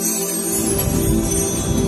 フフフ。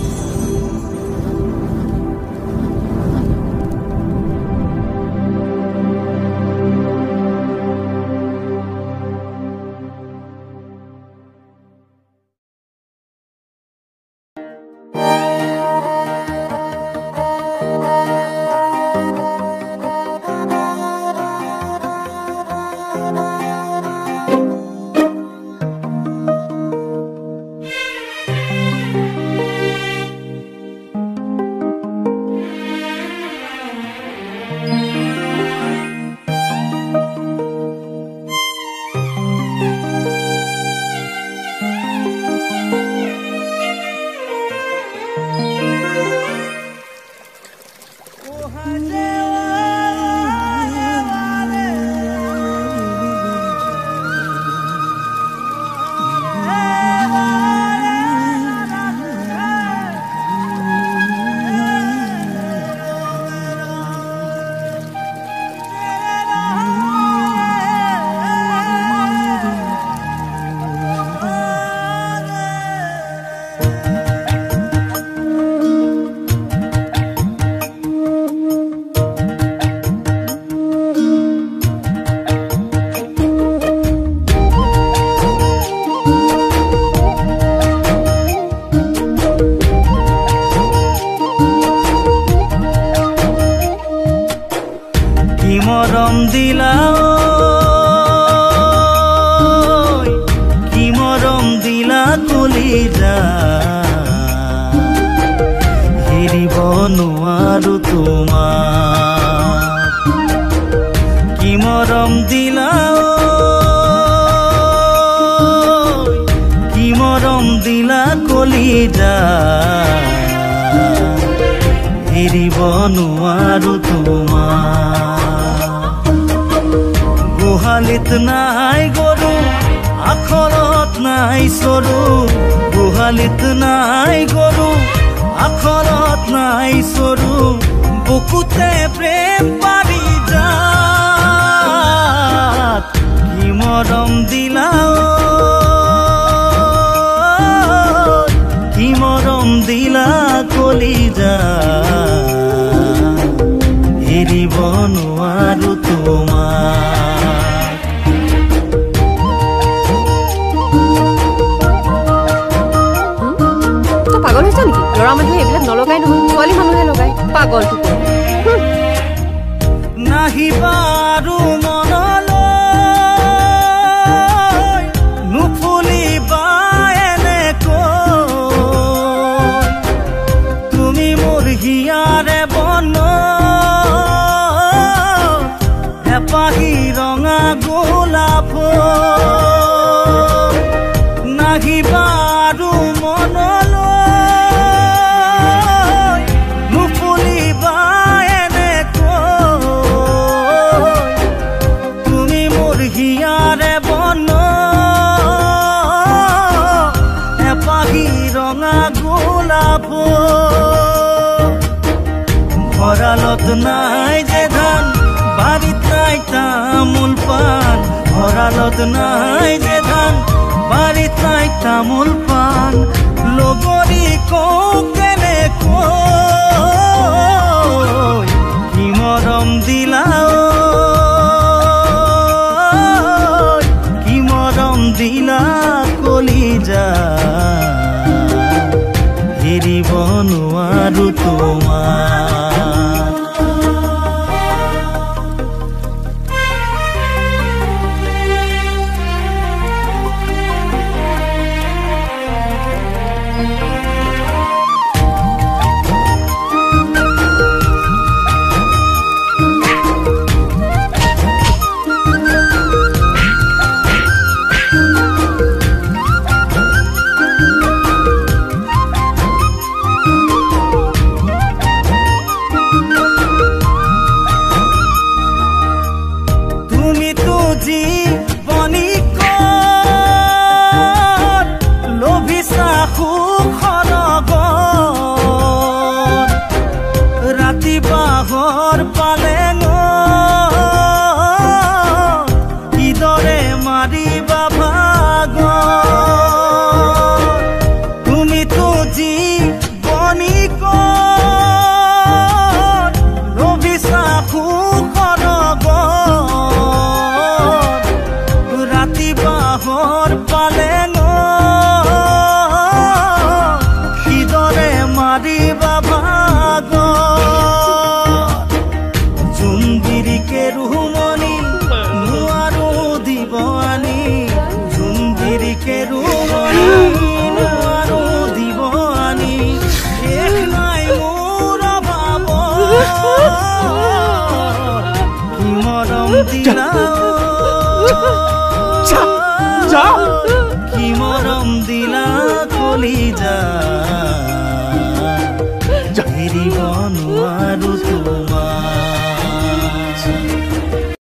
দিলা কি মৰম দিলা কলিজা। হেৰিব নোৱাৰো তোমাৰ কি মৰম দিলা কি মৰম দিলা কলিজা। এৰিব নোৱাৰো তোমাৰ গোহালিত নাই গৰু আখৰত নাই চৰু গোহালিত নাই গৰু আখৰত নাই চৰু বুকুতে প্ৰেম পাৰি যা কি মৰম দিলা কি মৰম দিলা কলিজা। এৰিব নোৱাৰো তোমাক পাগল হৈছ নেকি? ল'ৰা মানুহে এইবিলাক নলগাই নহয় ছোৱালী মানুহে লগায়। এপাহি ৰঙা গোলাপ। গোলাপ। ভঁৰালত নাই যে ধান বাৰীত নাই তামোল পাণ ভঁৰালত নাই যে ধান বাৰীত নাই তামোল পাণ লগৰী কওঁ কেনেকৈ কি মৰম দিলা নোৱাৰো তোমাক ঘর যা,